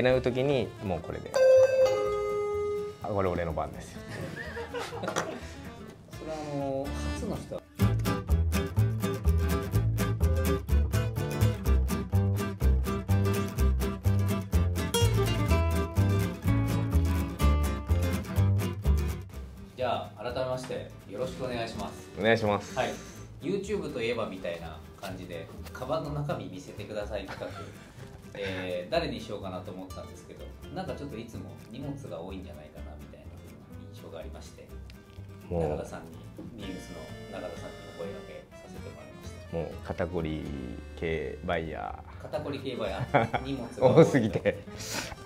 狙う時にもうこれで。あこれ俺の番ですよ。それはあの初の人。はじゃあ改めましてよろしくお願いします。お願いします、はい。YouTube といえばみたいな感じでカバンの中身見せてください企画、えー誰にしようかなと思ったんですけどなんかちょっといつも荷物が多いんじゃないかなみたいな印象がありましてもう。永田さんにニュースの永田さんにお声掛けさせてもらいました。もう肩こり系バイヤ肩こり競馬や荷物ーが多すぎて、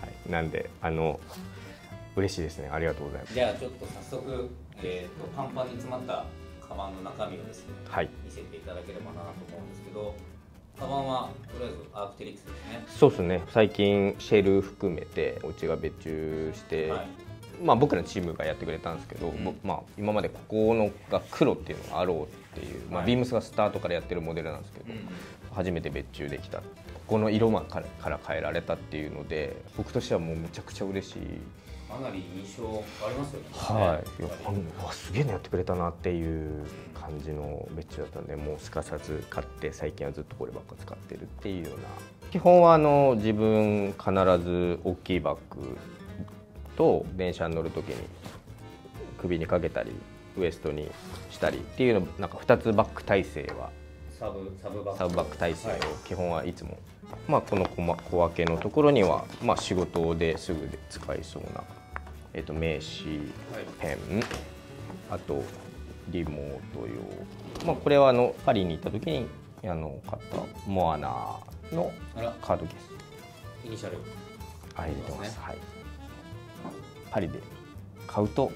はい、なんであの嬉しいですね。ありがとうございます。じゃあちょっと早速、えー、とパンパンに詰まったカバンの中身をですねはい。見せていただければなと思うんですけどカバンはとりあえずアークテリクスですね。そうですね。最近シェル含めてうちが別注して、はい。まあ、僕らのチームがやってくれたんですけど、うん。僕まあ、今までここのが黒っていうのがあろうっていう、まあ、はい。ビームスがスタートからやってるモデルなんですけど、初めて別注できた。ここの色まからから変えられたっていうので僕としてはもうめちゃくちゃ嬉しい、かなり印象ありますよね。はい。いやすげえのやってくれたなっていう感じの別注だったんでもうすかさず買って最近はずっとこればっか使ってるっていうような。基本はあの自分必ず大きいバッグと電車に乗る時に首にかけたりウエストにしたりっていうのなんか2つバッグ体制はサブサブバッグ。サブバッグ体制をはい。基本はいつも、まあ、この小分けのところには、まあ、仕事ですぐで使いそうな、えっと名刺ペンあとリモート用、まあ、これはあのパリに行った時にあの買ったモアナのカードケース。イニシャル。あ入れてます、ね。はい、パリで買うと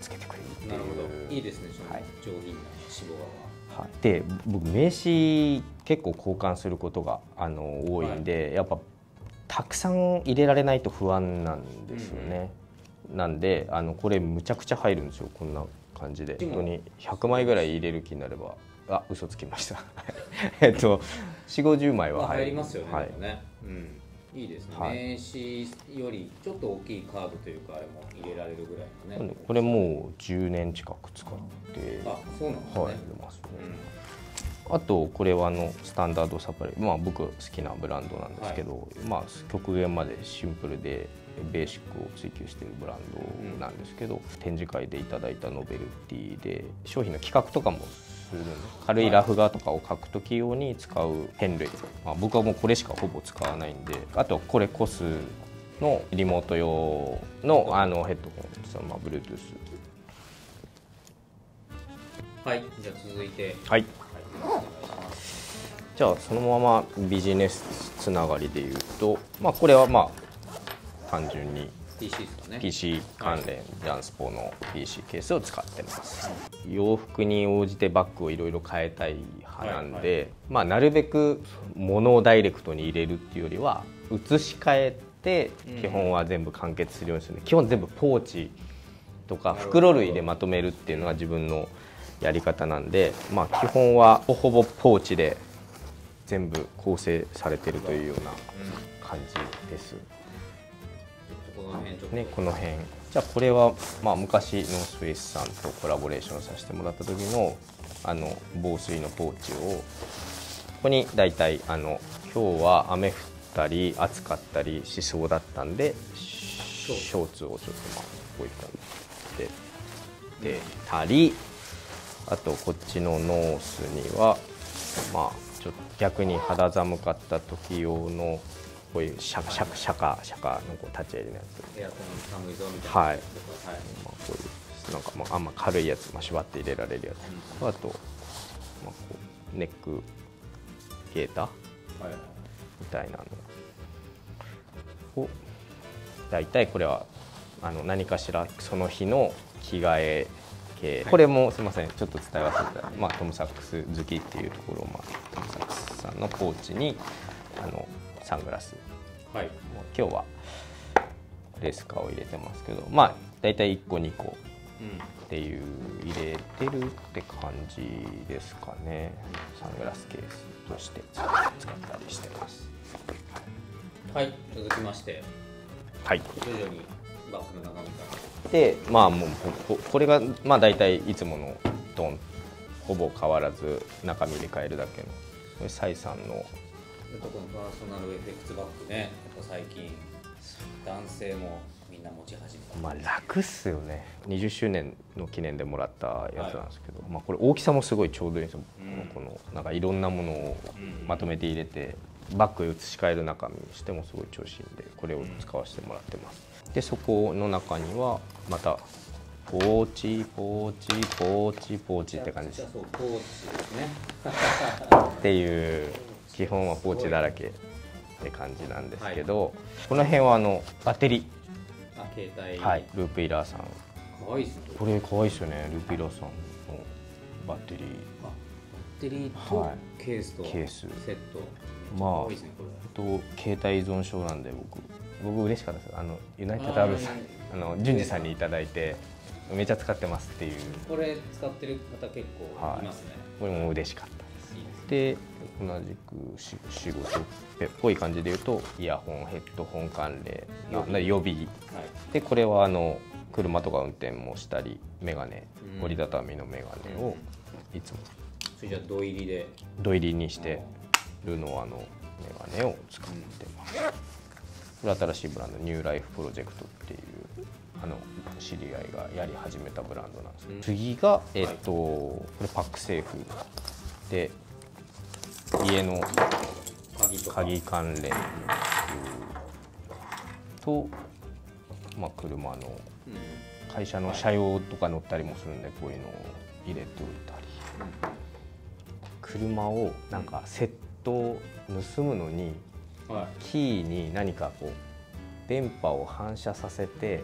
つけてくれるっていう。なるほど。いいですねはい。上品な脂肪がは。い、で僕名刺結構交換することがあの多いんで、やっぱたくさん入れられないと不安なんですよね、なんであのこれむちゃくちゃ入るんですよこんな感じで。本当に100枚ぐらい入れる気になれば。あ嘘つきました。えっと4 5 0枚まあは入りますよね、はい。うん。いいですね、はい。名刺よりちょっと大きいカードというかあれも入れられるぐらいのね。これもう10年近く使ってあそうなんですね、はい入れますね、あとこれはあのスタンダードサプライまあ僕好きなブランドなんですけど、まあ極限までシンプルでベーシックを追求しているブランドなんですけど、展示会でいただいたノベルティで商品の企画とかもするんで軽いラフ画とかを描く時用に使うペン類、まあ、僕はもうこれしかほぼ使わないんであとこれコスのリモート用のあのヘッドホンそのまあ Bluetooth はい。じゃあ続いて。はい。じゃあそのままビジネスつながりで言うと、まあ、これはまあ単純に PC ですかね。PC 関連ジャンスポの PC ケースを使ってます。洋服に応じてバッグをいろいろ変えたい派なんで、はいまあ、なるべく物をダイレクトに入れるっていうよりは移し替えてうん。基本は全部完結するようにする、基本全部ポーチとか袋類でまとめるっていうのが自分のやり方なんで、まあ、基本はほぼほぼポーチで全部構成されてるというようなうん。感じです。この辺ちょっと、ね、この辺。じゃあこれは、まあ、昔ノースフェイスさんとコラボレーションさせてもらった時のあの防水のポーチをここに大体あの今日は雨降ったり暑かったりしそうだったんでショーツをちょっとまあ置い込んで。でたりあとこっちのノースにはまあちょっと逆に肌寒かった時用のこういうシャカシャカシャカシャカのこう立ち襟のやつエアコン寒いぞみたいな。はい。はい。まあ、こういうなんかまああんま軽いやつ、まあ、縛って入れられるやつ、あと、まあ、こうネックゲーターはい。はいみたいなのを大体これはあの何かしらその日の着替え系、これもすみません。ちょっと伝え忘れた、まあ、トム・サックス好きっていうところを、まあ、トム・サックスさんのポーチにあのサングラス。はい。今日はレースカーを入れてますけどまあ大体1個2個。うんっていう入れてるって感じですかね。サングラスケースとして。使ったりしてます。はい。続きまして。はい。徐々にバッグの中身から。でまあもうここれがまあ大体いつものドン。ほぼ変わらず中身入れ替えるだけの。これサイさんのやっぱこのパーソナルエフェクツバッグねやっぱ最近男性もみんな持ち始めた。まあ楽っすよね。20周年の記念でもらったやつなんですけど、まあこれ大きさもすごいちょうどいいんですよ、うん。このなんかいろんなものをうんまとめて入れてバッグへ移し替える中身にしてもすごい調子いいんでこれを使わせてもらってます、でそこの中にはまたポーチポーチポーチポーチって感じです。ポーチですね。っていう基本はポーチだらけって感じなんですけど、この辺はあのバッテリあ携帯。ー、はい、ループイラーさん。かわいいですね。これ可愛いですよねループイラーさんのバッテリー。あバッテリーとはい。ケースとケース。セット。まあと携帯依存症なんで僕。僕嬉しかったです。あのユナイテッドアルさんああの淳二さんにいただいてめちゃ使ってますっていう。これ使ってる方結構いますね、これも嬉しかったで同じくし仕事っぽい感じで言うとイヤホンヘッドホン関連予備な予備。はい。でこれはあの車とか運転もしたりメガネうん。折りたたみのメガネをいつも。それじゃあ土入りで。土入りにしてるのあのメガネを使ってます。これ新しいブランドニューライフプロジェクトっていうあの知り合いがやり始めたブランドなんです。うん。次がえっと、これパックセーフで家の鍵関連と、まあ、車のうん。会社の車用とか乗ったりもするんでこういうのを入れておいたり。車をなんか窃盗盗むのにはキーに何かこう電波を反射させて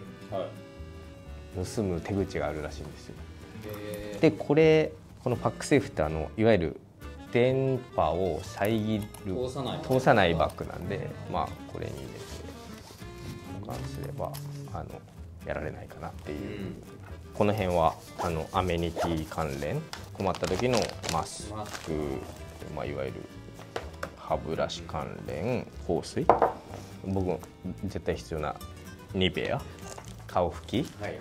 盗む手口があるらしいんですよ。えー。でこれこのパックセーフってあのいわゆる電波を遮る通さない。通さないバッグなんでまあこれに入れて保管すればあのやられないかなっていう。う、ん。この辺はあのアメニティ関連。困った時のマスクまあ、いわゆる歯ブラシ関連香水。僕絶対必要なニベア。顔拭き。はいは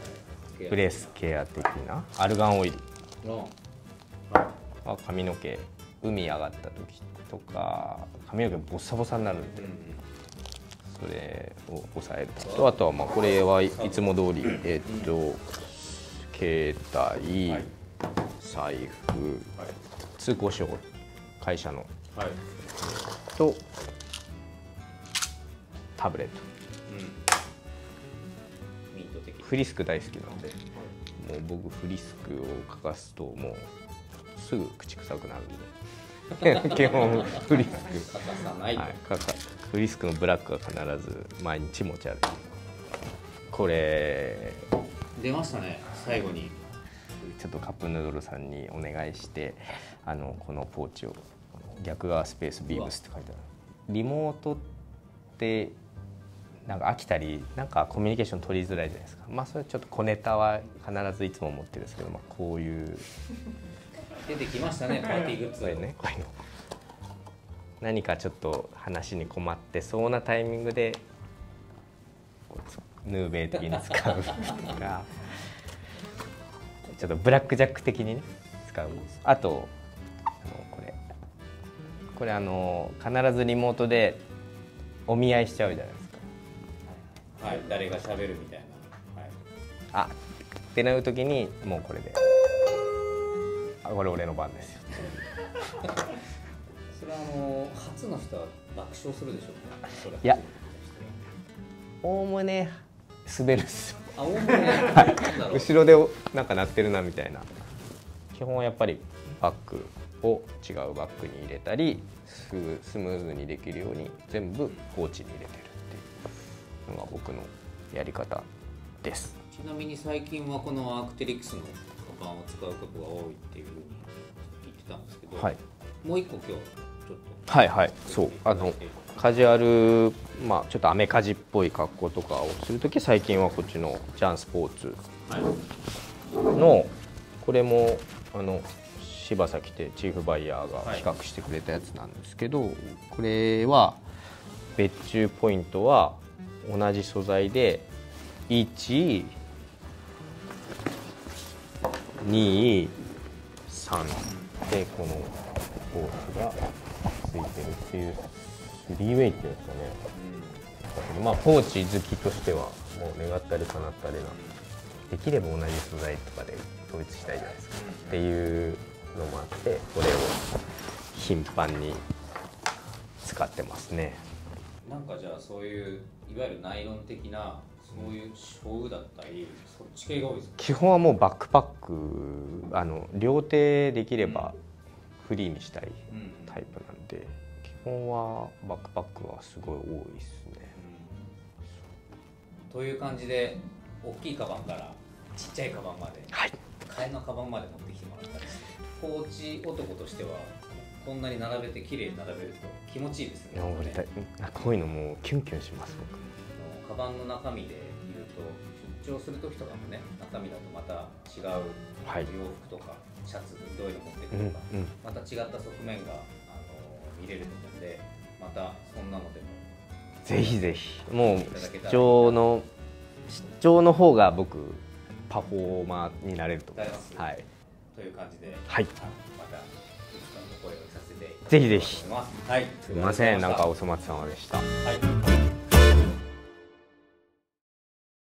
い。ブレスケア的な。アルガンオイル。ロンはいあ髪の毛海上がった時とか髪の毛ボッサボサになるんでそれを抑えると。あとはまあこれはいつも通りえっと携帯はい。財布はい。通行証会社の。はい。とタブレット。フリスク大好きなんでもう僕フリスクを欠かすともうすぐ口臭くなるんで 基本フリスク。欠かさない。と、はい、かかフリスクのブラックは必ず毎日持ち歩いてこれ出ましたね最後に。ちょっとカップヌードルさんにお願いしてあのこのポーチを逆側スペースビームスって書いてある。リモートってなんか飽きたりなんかコミュニケーション取りづらいじゃないですか。まあそれちょっと小ネタは必ずいつも持ってるんですけど、まあ、こういう出てきましたねパーティーグッズこれねこういうの。何かちょっと話に困ってそうなタイミングでヌーベイ的に使うとか。ちょっとブラックジャック的にね使う。あとあのこれ。これあの必ずリモートでお見合いしちゃうじゃないですか。はい。誰が喋るみたいな、はい、あってなる時にもうこれであこれ俺の番ですよ。それはあの初の人は爆笑するでしょうね。それいやおおむね滑るっすよ。あおおむね？後ろでなんか鳴ってるなみたいな。基本はやっぱりバッグを違うバッグに入れたりすぐスムーズにできるように全部ポーチに入れてるっていうのが僕のやり方です。ちなみに最近はこのアークテリクスのカバンを使うことが多いっていうふうに言ってたんですけど、はい。もう一個今日ちょっとはいはい。そう。あのカジュアルまあちょっとアメカジっぽい格好とかをする時最近はこっちのジャンスポーツはいのこれもあの柴崎ってチーフバイヤーがはい。企画してくれたやつなんですけど、これは別注ポイントは同じ素材で1 2 3でこのポーチがついてるっていうスリーウェイっていうんですかね。だけどまあポーチ好きとしてはもう願ったり叶ったりな。できれば同じ素材とかで統一したいじゃないですか。っていうのもあってこれを頻繁に使ってますね。なんかじゃあそういういわゆるナイロン的なそういう勝負だったりそっち系が多いですか？基本はもうバックパックあの両手できればフリーにしたいうんタイプなんで基本はバックパックはすごい多いですね。という感じで大きいカバンからちっちゃいカバンまではい。替えのカバンまで持ってきてもらったりしてポーチ男としてはこんなに並べて綺麗に並べると気持ちいいですね。こういうのもうキュンキュンします僕カバンの中身で言うと出張する時とかもね中身だとまた違うはい。洋服とかシャツどういうの持ってくとか、うんまた違った側面があの見れると思うんでまたそんなのでもぜひぜひ。もう出張の出張の方が僕パフォーマーになれると思います。はい。という感じで、はい。またいつかの声をさせてぜひぜひ。はい。すみません。なんかお粗末様でした。はい